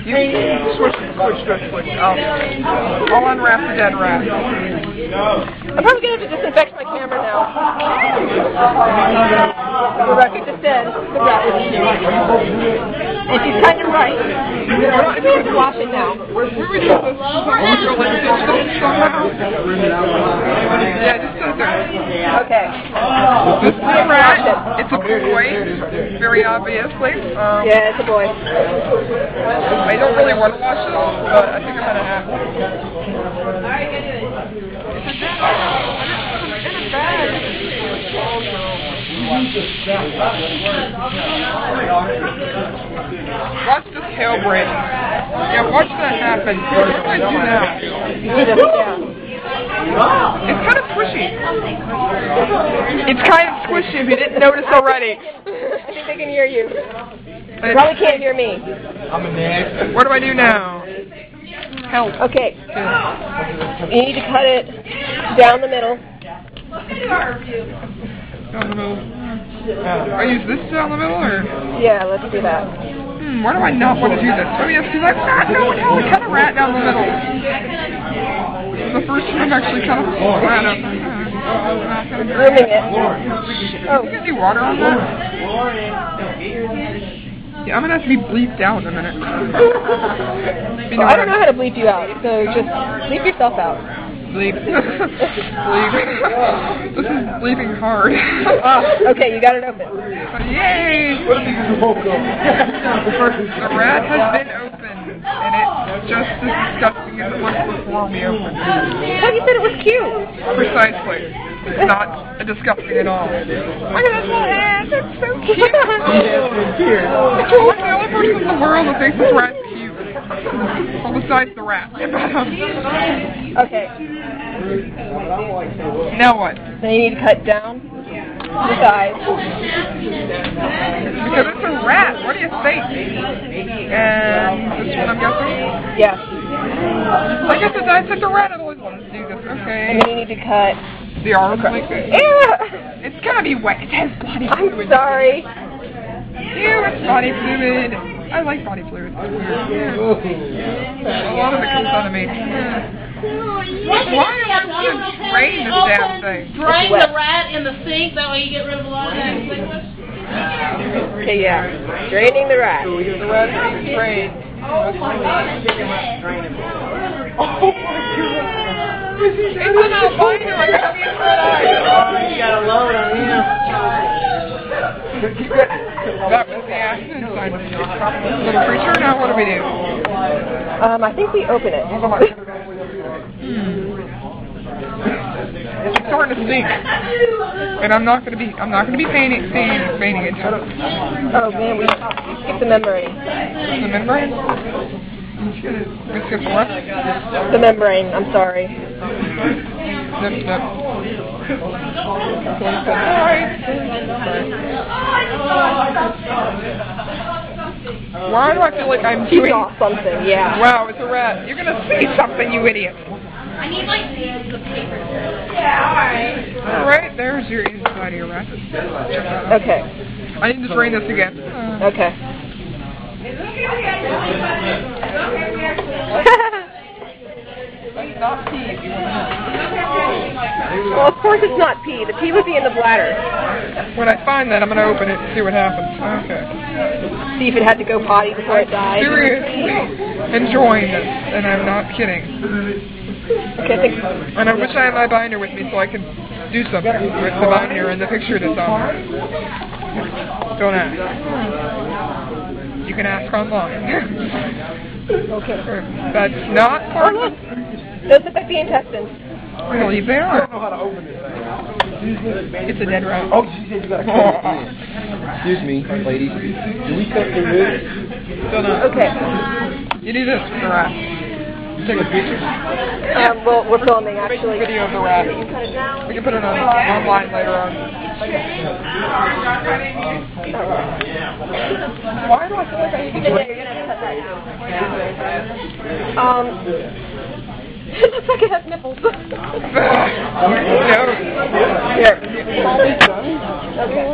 You switch, switch, switch, switch. I'll, I'll unwrap the dead rat. I'm probably gonna have to disinfect my camera now. Rebecca just said the rat was eating. And she's kind of right. We have to wash it now. Where we do this? Go like digital somehow? Yeah, just sit there. Okay. This is a rat. It's a boy, very obviously. Um, Yeah, it's a boy. I don't really want to wash it, but I think I'm gonna have to. Watch this tail break. Yeah, watch that happen. What do I do now? It's kind of squishy. It's kind of squishy if you didn't notice already. I think they can hear you. But- They probably can't hear me. What do I do now? Help. Okay. You need to cut it down the middle. Down the middle. I use this down the middle, or? Yeah, let's do that. Hmm, why do I not want to do this? Oh yes, because I'm not knowing how to cut a rat down the middle. The first time I've actually cut a rat up. Grooming it. Oh. You can do water on that? Yeah, I'm gonna have to be bleeped out in a minute. You know I don't know how to bleep you out, so just bleep yourself out. Bleep. bleep. this is bleeping hard. Oh, okay, you got it open. Yay! The rat has been opened, and it's just as disgusting as it was before we opened it. You said it was cute. Precisely. It's not disgusting at all. Look at that little ass, it's so cute. Like the only person in the world that thinks this rat's cute. Well, besides the rat. okay, now what? then you need to cut down the sides. Because it's a rat, what do you think? And this one I'm guessing? Yeah. I guess it's, I said the rat, I've always wanted to do this. Okay. And then you need to cut. The arm like this. Yeah. It's gonna be wet. It has body I'm fluid. sorry. Ew, it's body fluid. I like body fluid. Yeah. A lot of it comes out of me. Why do I want to drain this damn thing? Drain the rat in the sink, that way you get rid of a lot of that liquid. Okay, yeah. Draining the rat. The rat is drained. It's an albino. I gotta be red eyes. got a load on him. That was the acid inside. Little creature. Now what do we do? Um, I think we open it. Hmm. It's starting to stink, and I'm not gonna be. I'm not gonna be painting, painting, painting it. Oh man, we skipped the membrane. The membrane. Let's get it. Let's get the what? The membrane. I'm sorry. Zip, zip. Why do I feel like I'm She doing? saw something. Yeah. Wow, it's a rat. You're gonna say something, you idiot. I need like pieces of paper. Yeah, All right, Right, there's your inside of your rat. Okay. I need to drain this again. Uh, Okay. it's not pee if you want well, of course it's not pee. The pee would be in the bladder. When I find that, I'm gonna open it and see what happens. Okay. See if it had to go potty before it died. Seriously enjoying this, and I'm not kidding. Okay, I think. And I wish I had my binder with me so I could do something with the binder and the picture that's on there. Don't ask. You can ask online. Okay. That's not part of those look like the intestines. Really, they I don't know how to open this thing. It's a dead rat. Oh, she said you gotta cut it in. Excuse me, ladies. Do we cut the ribs? Don't. Okay. You do this for the rat. Take a picture? Um, well, we're filming actually. Video of the rat. We can put it on online later on. Why do I feel like I need to Um, it looks like it has nipples. no. Here. Okay.